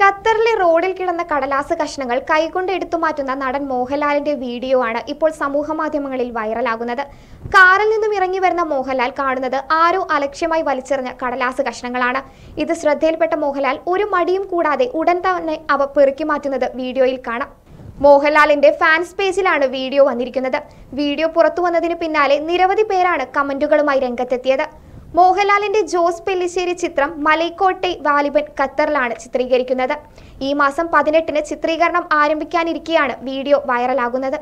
ഖത്തറിലെ റോഡിൽ കിടന്ന കടലാസ് കഷ്ണങ്ങൾ കൈകൊണ്ട് എടുത്തു മാറ്റുന്ന നടൻ മോഹൻലാലിന്റെ വീഡിയോ ആണ് ഇപ്പോൾ സമൂഹ മാധ്യമങ്ങളിൽ വൈറലാകുന്നത്. കാറിൽ നിന്നും ഇറങ്ങി വരുന്ന മോഹൻലാൽ കാണുന്നത് ആരോ അലക്ഷ്യമായി വലിച്ചെറിഞ്ഞ കടലാസ് കഷ്ണങ്ങളാണ്. ഇത് ശ്രദ്ധയിൽപ്പെട്ട മോഹൻലാൽ ഒരു മടിയും കൂടാതെ ഉടൻ തന്നെ അവ പെറുക്കി മാറ്റുന്നത് വീഡിയോയിൽ കാണാം. മോഹൻലാലിന്റെ ഫാൻസ് പേജിലാണ് വീഡിയോ വന്നിരിക്കുന്നത്. വീഡിയോ പുറത്തു വന്നതിന് പിന്നാലെ നിരവധി പേരാണ് കമന്റുകളുമായി രംഗത്തെത്തിയത്. മോഹൻലാലിന്റെ ജോസ് പെല്ലിശ്ശേരി ചിത്രം മലൈക്കോട്ടെ വാലിബൻ ഖത്തറിലാണ് ചിത്രീകരിക്കുന്നത്. ഈ മാസം പതിനെട്ടിന് ചിത്രീകരണം ആരംഭിക്കാനിരിക്കെയാണ് വീഡിയോ വൈറലാകുന്നത്.